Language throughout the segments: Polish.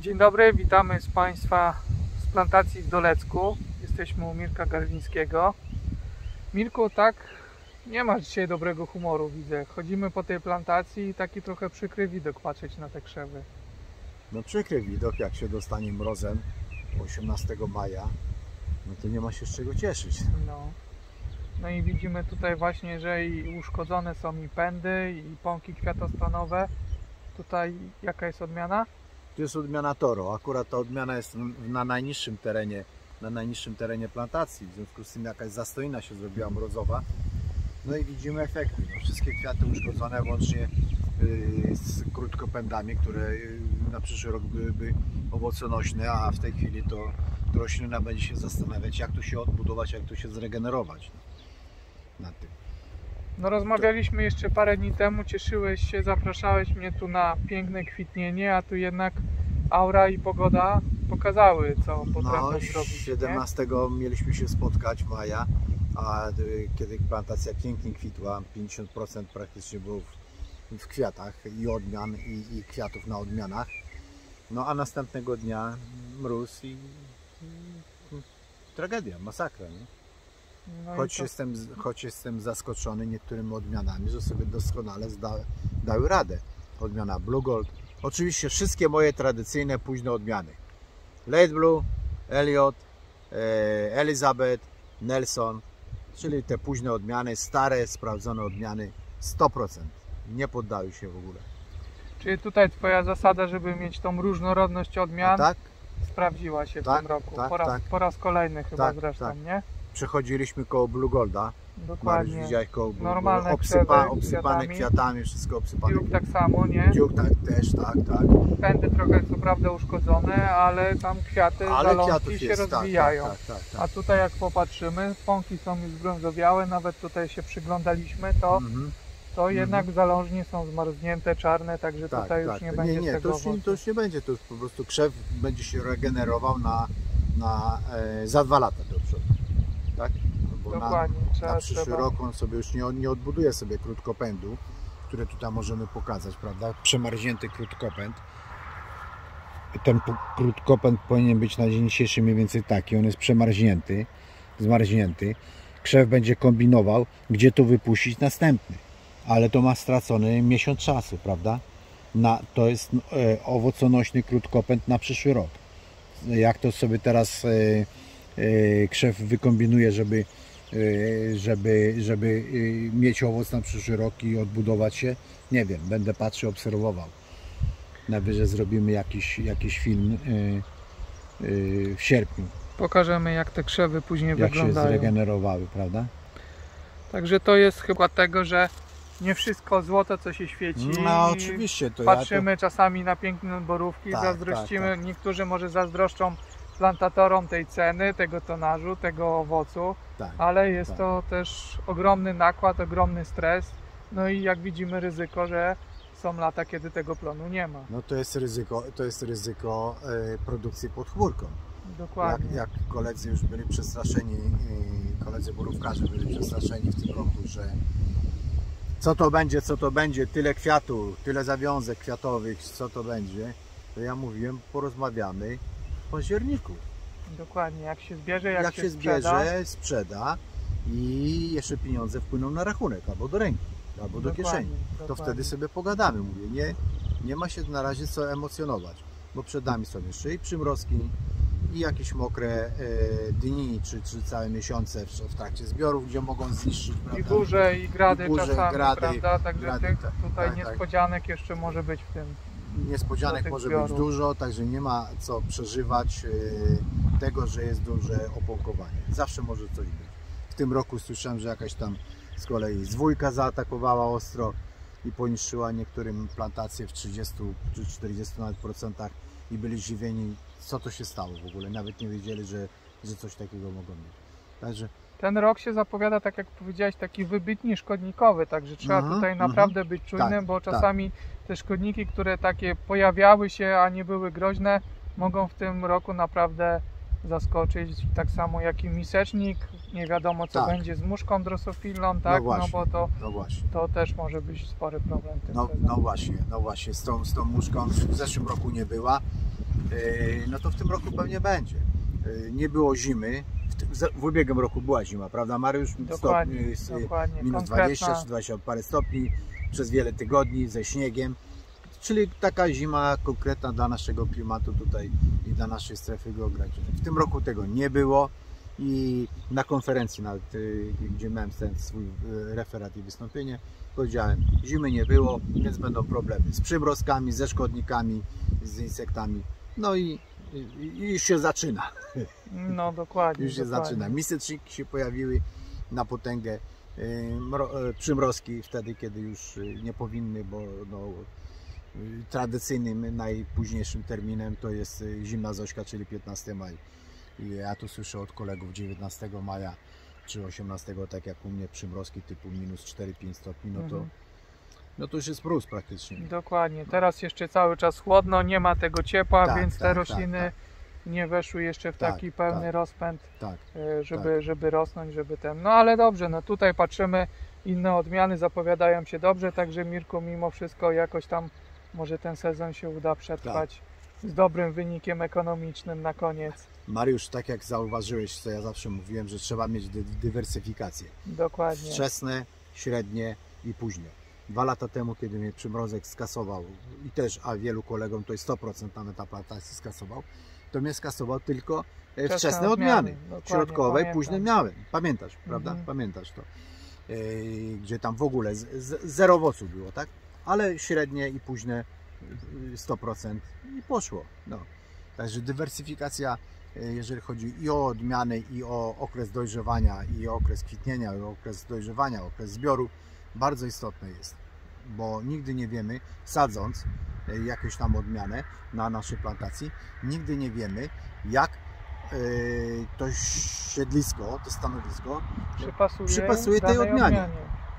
Dzień dobry, witamy z Państwa z plantacji w Dolecku. Jesteśmy u Mirka Garwińskiego. Mirku, tak, nie masz dzisiaj dobrego humoru, widzę. Chodzimy po tej plantacji i taki trochę przykry widok patrzeć na te krzewy. No przykry widok, jak się dostanie mrozem 18 maja, no to nie ma się z czego cieszyć. No. No i widzimy tutaj właśnie, że i uszkodzone są i pędy, i pąki kwiatostonowe. Tutaj jaka jest odmiana? To jest odmiana Toro. Akurat ta odmiana jest na najniższym terenie, na najniższym terenie plantacji. W związku z tym jakaś zastojna się zrobiła mrozowa. No i widzimy efekty. No, wszystkie kwiaty uszkodzone, łącznie yy, z krótkopędami, które yy, na przyszły rok byłyby owoconośne, a w tej chwili to, to roślina będzie się zastanawiać, jak tu się odbudować, jak tu się zregenerować no, na tym. No rozmawialiśmy jeszcze parę dni temu, cieszyłeś się, zapraszałeś mnie tu na piękne kwitnienie, a tu jednak aura i pogoda pokazały, co potrafią No, zrobić. nie? 17 mieliśmy się spotkać maja, a y, kiedy plantacja pięknie kwitła, 50% praktycznie było w, w kwiatach i odmian, i, i kwiatów na odmianach. No a następnego dnia mróz i, i, i tragedia, masakra. Nie? No Choć, to- jestem, choć jestem zaskoczony niektórymi odmianami, że sobie doskonale zda, dały radę. Odmiana Blue Gold. Oczywiście wszystkie moje tradycyjne późne odmiany. Late Blue, Elliot, e, Elizabeth, Nelson, czyli te późne odmiany, stare, sprawdzone odmiany 100%. Nie poddały się w ogóle. Czyli tutaj Twoja zasada, żeby mieć tą różnorodność odmian, tak? sprawdziła się w Tak, tym roku. tak, po, raz, tak. po raz kolejny chyba Tak, zresztą, tak. nie? Przechodziliśmy koło Blue Golda. Mariusz Dokładnie. widziałeś koło Normalne. Obsypa, obsypane kwiatami. kwiatami, wszystko obsypane. Dziób tak samo, nie? Dziób tak też, tak, tak. Pędy trochę co prawda uszkodzone, ale tam kwiaty, Ale się jest, tak, rozwijają. Tak, tak, tak, tak. A tutaj jak popatrzymy, pąki są już zbrązowiałe, nawet tutaj się przyglądaliśmy, to, Mhm. to jednak zalążnie są zmarznięte, czarne, także Tak, tutaj tak. już nie nie, będzie nie, tego to już, nie, to już nie będzie, to już po prostu krzew będzie się regenerował na, na, e, za dwa lata. Tak? No Bo na, Dokładnie, trzeba, na przyszły trzeba. rok on sobie już nie, nie odbuduje sobie krótkopędu, które tutaj możemy pokazać, prawda? Przemarznięty krótkopęd. Ten krótkopęd powinien być na dzień dzisiejszy mniej więcej taki, on jest przemarznięty, zmarznięty. Krzew będzie kombinował, gdzie tu wypuścić następny. Ale to ma stracony miesiąc czasu, prawda? Na, to jest e, owoconośny krótkopęd na przyszły rok. Jak to sobie teraz e, krzew wykombinuje, żeby, e, żeby, żeby e, mieć owoc na przyszły rok i odbudować się, nie wiem, będę patrzył, obserwował. Najwyżej zrobimy jakiś, jakiś film e, e, w sierpniu, Pokażemy jak te krzewy później jak się wyglądają. zregenerowały, prawda? Także to jest chyba tego, że nie wszystko złoto co się świeci. No oczywiście, to Patrzymy czasami na piękne borówki, Tak, zazdrościmy, tak, tak. niektórzy może zazdroszczą plantatorom tej ceny, tego tonażu, tego owocu, tak. ale jest tak. to też ogromny nakład, ogromny stres. No i jak widzimy ryzyko, że są lata, kiedy tego plonu nie ma. No to jest ryzyko, to jest ryzyko e, produkcji pod chmurką. Jak, Dokładnie. jak koledzy już byli przestraszeni, e, koledzy borówkarze byli przestraszeni w tym roku, że co to będzie, co to będzie, tyle kwiatu, tyle zawiązek kwiatowych, co to będzie, to ja mówiłem, porozmawiamy październiku. Dokładnie. Jak się zbierze, jak, Jak, się, sprzeda, zbierze, sprzeda i jeszcze pieniądze wpłyną na rachunek, albo do ręki, albo do Dokładnie, kieszeni. To dokładnie. wtedy sobie pogadamy, mówię, nie, nie ma się na razie co emocjonować, bo przed nami są jeszcze i przymrozki, i jakieś mokre e, dni, czy, czy całe miesiące w, w trakcie zbiorów, gdzie mogą zniszczyć, I prawda? burze, i grady I burze, czasami, grady, prawda? Także grady, tych tak, tutaj tak, tak. niespodzianek jeszcze może być w tym. Niespodzianek może być dużo, także nie ma co przeżywać e, tego, że jest duże opąkowanie. Zawsze może coś być. W tym roku słyszałem, że jakaś tam z kolei zwójka zaatakowała ostro i poniszczyła niektórym plantacje w 30 czy 40 nawet procentach i byli zdziwieni, co to się stało w ogóle. Nawet nie wiedzieli, że, że coś takiego mogło mieć. Także Ten rok się zapowiada, tak jak powiedziałeś, taki wybitnie szkodnikowy, także trzeba Mhm, tutaj mhm. naprawdę być czujnym, Tak, bo tak. czasami te szkodniki, które takie pojawiały się, a nie były groźne, mogą w tym roku naprawdę zaskoczyć, tak samo jak i misecznik. Nie wiadomo co Tak. będzie z muszką drosofilną, tak? No, właśnie. bo to, No to też może być spory problem No, sezonie. no właśnie, no właśnie, z tą, z tą muszką w zeszłym roku nie była, Yy, no to w tym roku pewnie będzie. Yy, Nie było zimy, w, ubiegłym roku była zima, prawda Mariusz? Dokładnie, Stopni, z- dokładnie. minus Konkretna- 20 czy 20 parę stopni przez wiele tygodni ze śniegiem. Czyli taka zima konkretna dla naszego klimatu tutaj i dla naszej strefy geograficznej. W tym roku tego nie było i na konferencji, nawet, y, gdzie miałem ten swój y, referat i wystąpienie, powiedziałem, zimy nie było, więc będą problemy z przymrozkami, ze szkodnikami, z insektami. No i, i, już się zaczyna. No dokładnie. Już się dokładnie. zaczyna. Miseczki się pojawiły na potęgę. y, y, Przymrozki wtedy, kiedy już y, nie powinny, bo no, tradycyjnym, najpóźniejszym terminem to jest zimna Zośka, czyli 15 maj. I ja tu słyszę od kolegów 19 maja czy 18, tak jak u mnie przymrozki typu minus 4-5 stopni, no to, Mhm. No to już jest mróz praktycznie. Dokładnie. Teraz jeszcze cały czas chłodno, nie ma tego ciepła, Tak, więc te tak, rośliny tak, nie weszły jeszcze w Tak, taki pełny tak. rozpęd, Tak, e, żeby, żeby rosnąć, żeby ten. No ale dobrze, no tutaj patrzymy, inne odmiany zapowiadają się dobrze, także Mirku mimo wszystko jakoś tam może ten sezon się uda przetrwać Tak. z dobrym wynikiem ekonomicznym na koniec. Mariusz, tak jak zauważyłeś, co ja zawsze mówiłem, że trzeba mieć dy- dywersyfikację. Dokładnie. Wczesne, średnie i późne. Dwa lata temu, kiedy mnie przymrozek skasował i też, a wielu kolegom to jest 100% nawet na plantacji skasował, to mnie skasował tylko e, Wczesne wczesne, odmiany, odmiany. dokładnie, Środkowe, pamiętam. późne miałem. Pamiętasz, prawda? Mhm. Pamiętasz to. E, Gdzie tam w ogóle z, z, zero owoców było, tak? Ale średnie i późne y, 100% i poszło. No. Także dywersyfikacja, e, jeżeli chodzi i o odmiany, i o okres dojrzewania, i o okres kwitnienia, i o okres dojrzewania, okres zbioru, bardzo istotne jest. Bo nigdy nie wiemy, sadząc e, jakąś tam odmianę na naszej plantacji, nigdy nie wiemy, jak e, to siedlisko, to stanowisko, Przypasuje, Przypasuje tej danej odmianie.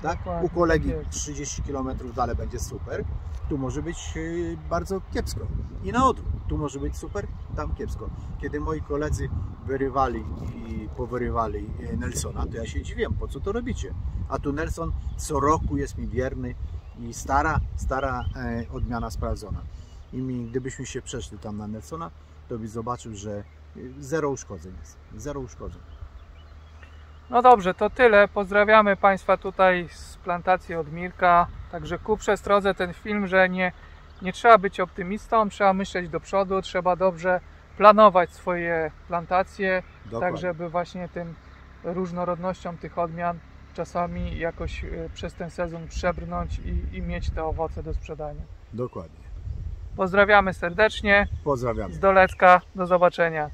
tak? U kolegi tak jest. 30 km dalej będzie super, tu może być e, bardzo kiepsko. I na odwrót, tu może być super, tam kiepsko. Kiedy moi koledzy wyrywali i powyrywali Nelsona, to ja się dziwiłem, po co to robicie? A tu Nelson co roku jest mi wierny i stara, stara e, odmiana sprawdzona. I gdybyśmy się przeszli tam na Nelsona, to byś zobaczył, że e, zero uszkodzeń jest. Zero uszkodzeń. No dobrze, to tyle. Pozdrawiamy Państwa tutaj z plantacji od Mirka. Także ku przestrodze ten film, że nie, nie trzeba być optymistą, trzeba myśleć do przodu, trzeba dobrze planować swoje plantacje, tak Dokładnie. żeby właśnie tym różnorodnością tych odmian czasami jakoś y, przez ten sezon przebrnąć i, i mieć te owoce do sprzedania. Dokładnie. Pozdrawiamy serdecznie Pozdrawiamy. z Dolecka. Do zobaczenia.